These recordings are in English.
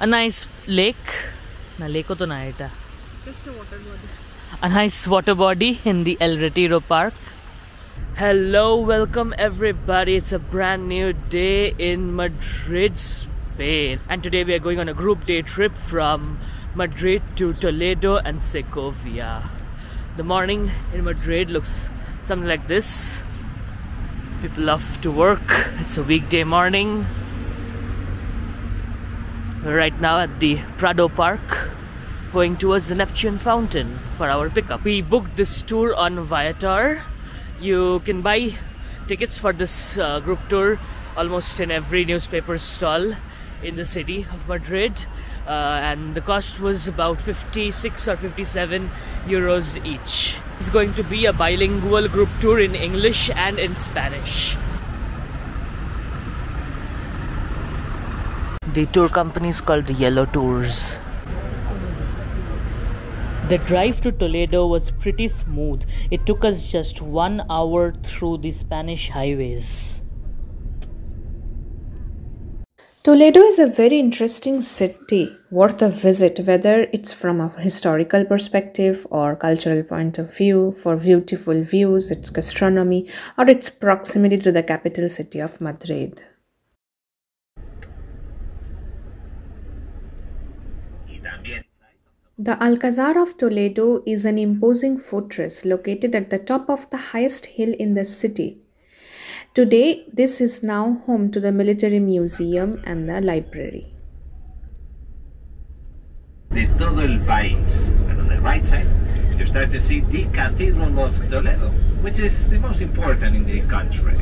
a nice lake. Na lake to na. Just a water body. A nice water body in the El Retiro Park. Hello, welcome everybody. It's a brand new day in Madrid, Spain. And today we are going on a group day trip from Madrid to Toledo and Segovia. The morning in Madrid looks something like this. People love to work. It's a weekday morning. Right now at the Prado Park, going towards the Neptune Fountain for our pickup. We booked this tour on Viator. You can buy tickets for this uh, group tour almost in every newspaper stall in the city of Madrid. Uh, and the cost was about 56 or 57 euros each. It's going to be a bilingual group tour in English and in Spanish. The tour company is called the Yellow Tours. The drive to Toledo was pretty smooth. It took us just one hour through the Spanish highways. Toledo is a very interesting city, worth a visit, whether it's from a historical perspective or cultural point of view, for beautiful views, its gastronomy, or its proximity to the capital city of Madrid. The Alcazar of Toledo is an imposing fortress located at the top of the highest hill in the city. Today, this is now home to the military museum and the library. de todo el país. And on the right side, you start to see the Cathedral of Toledo, which is the most important in the country.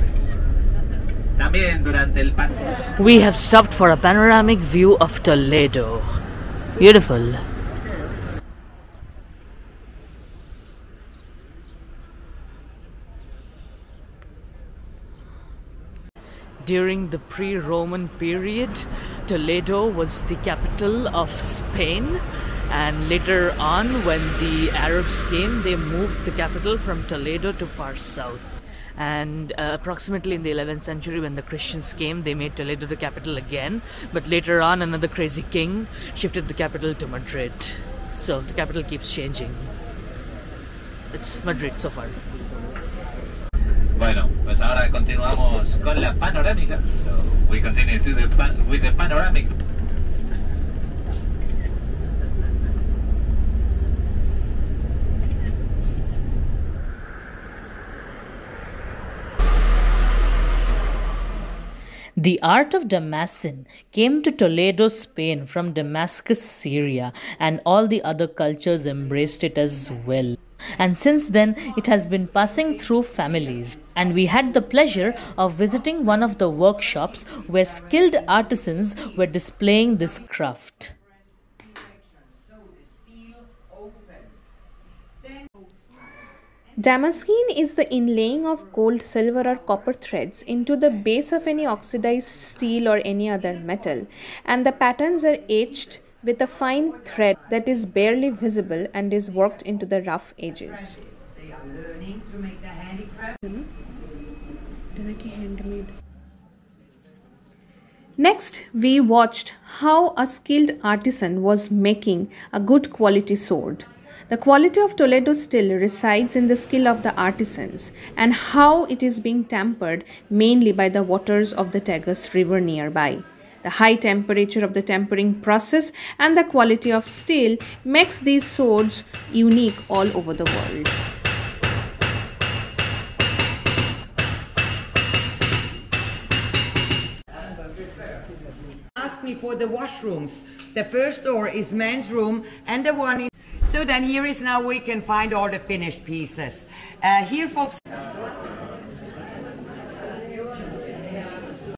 También durante el We have stopped for a panoramic view of Toledo. Beautiful. During the pre Roman period, Toledo was the capital of Spain. And later on, when the Arabs came, they moved the capital from Toledo to far south. And uh, approximately in the 11th century, when the Christians came, they made Toledo the capital again. But later on, another crazy king shifted the capital to Madrid. So the capital keeps changing. It's Madrid so far. Pues ahora continuamos con la panorámica. So we continue to the pan with the panoramic. The art of Damascene came to Toledo, Spain from Damascus, Syria, and all the other cultures embraced it as well. And since then, it has been passing through families. And we had the pleasure of visiting one of the workshops where skilled artisans were displaying this craft. Damascene is the inlaying of gold, silver, or copper threads into the base of any oxidized steel or any other metal, and the patterns are etched with a fine thread that is barely visible and is worked into the rough edges. Next, we watched how a skilled artisan was making a good quality sword. The quality of Toledo steel resides in the skill of the artisans and how it is being tempered mainly by the waters of the Tagus River nearby. The high temperature of the tempering process and the quality of steel makes these swords unique all over the world. Ask me for the washrooms. The first door is men's room and the one in. So then here is now we can find all the finished pieces. Uh, here folks.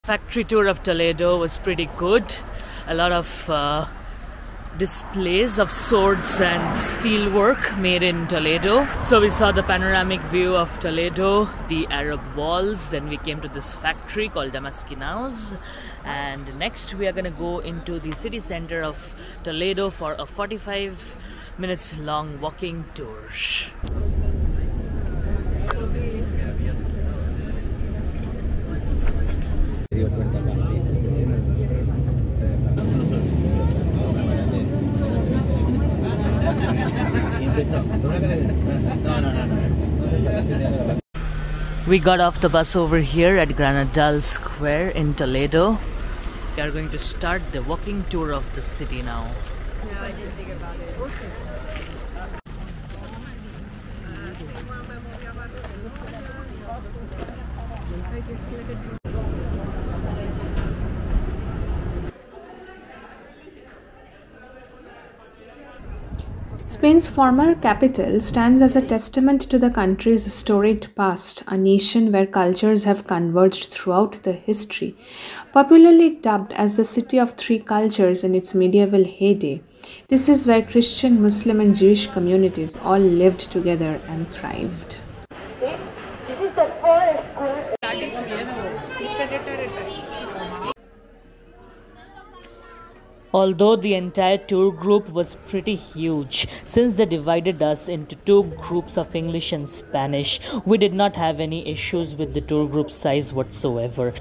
Factory tour of Toledo was pretty good. A lot of uh, displays of swords and steel work made in Toledo. So we saw the panoramic view of Toledo, the Arab walls. Then we came to this factory called Damascinaus. And next we are going to go into the city center of Toledo for a 45 minutes long walking tour. Sí. We got off the bus over here at Granadal Square in Toledo. We are going to start the walking tour of the city now. No, I didn't think about it. Spain's former capital stands as a testament to the country's storied past, a nation where cultures have converged throughout the history. Popularly dubbed as the city of three cultures in its medieval heyday, this is where Christian, Muslim, and Jewish communities all lived together and thrived. This is the forest square. Although the entire tour group was pretty huge, since they divided us into two groups of English and Spanish, we did not have any issues with the tour group size whatsoever.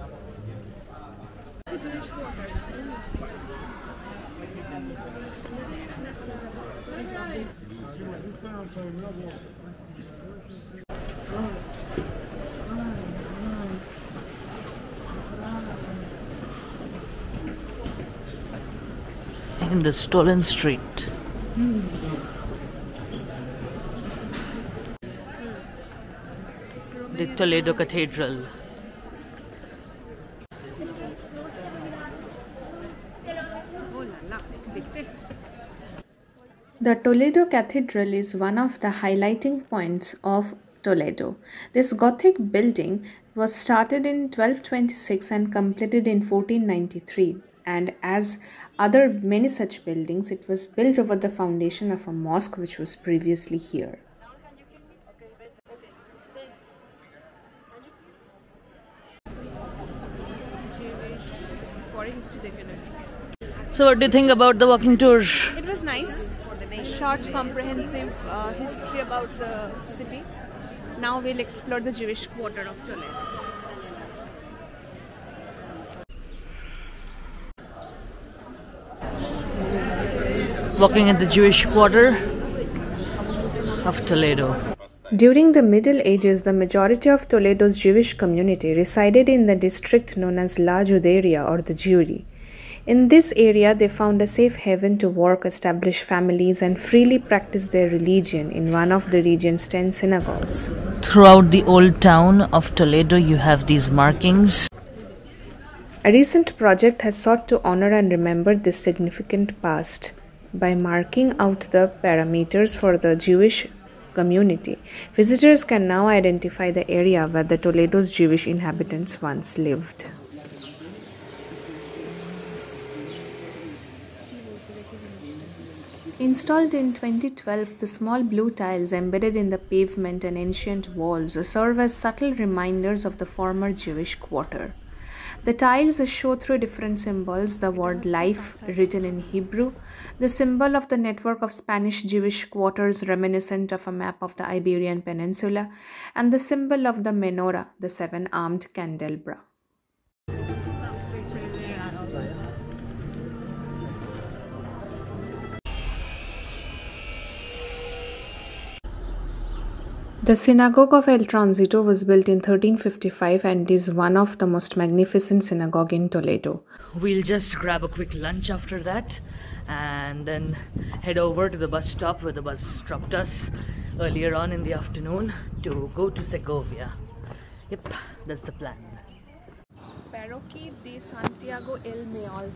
In the stolen street. The Toledo Cathedral. The Toledo Cathedral is one of the highlighting points of Toledo. This Gothic building was started in 1226 and completed in 1493 and as other many such buildings it was built over the foundation of a mosque which was previously here So, what do you think about the walking tour? It was nice. Short, comprehensive uh, history about the city. Now we'll explore the Jewish quarter of Toledo. Walking in the Jewish quarter of Toledo. During the Middle Ages, the majority of Toledo's Jewish community resided in the district known as La Juderia or the Jewry. In this area, they found a safe haven to work, establish families, and freely practice their religion in one of the region's ten synagogues. Throughout the old town of Toledo, you have these markings. A recent project has sought to honor and remember this significant past by marking out the parameters for the Jewish community. Visitors can now identify the area where the Toledo's Jewish inhabitants once lived. Installed in 2012, the small blue tiles embedded in the pavement and ancient walls serve as subtle reminders of the former Jewish quarter. The tiles show through different symbols the word life written in Hebrew, the symbol of the network of Spanish Jewish quarters reminiscent of a map of the Iberian Peninsula, and the symbol of the menorah, the seven armed candelabra. The Synagogue of El Transito was built in 1355 and is one of the most magnificent synagogue in Toledo. We'll just grab a quick lunch after that and then head over to the bus stop where the bus dropped us earlier on in the afternoon to go to Segovia. Yep, that's the plan. Parroquia de Santiago el Mayor.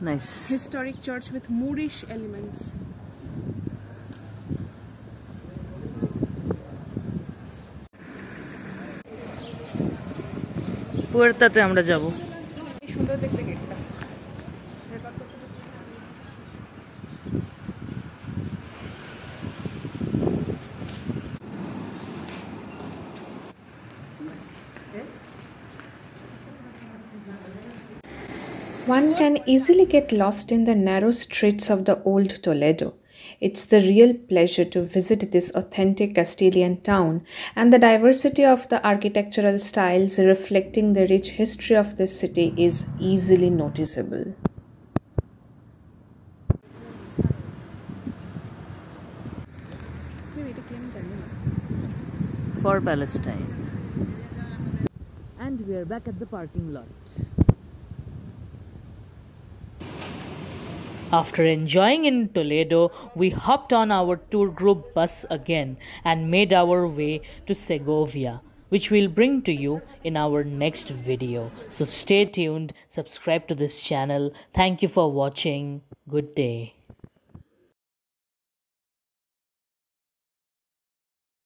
Nice. Historic church with Moorish elements. পুয়ার্তাতে আমরা যাব সুন্দর দেখতে গেটটা One can easily get lost in the narrow streets of the old Toledo. It's the real pleasure to visit this authentic Castilian town, and the diversity of the architectural styles reflecting the rich history of this city is easily noticeable. for Palestine. And we are back at the parking lot. After enjoying in Toledo, we hopped on our tour group bus again and made our way to Segovia, which we'll bring to you in our next video. So stay tuned, subscribe to this channel. Thank you for watching. Good day.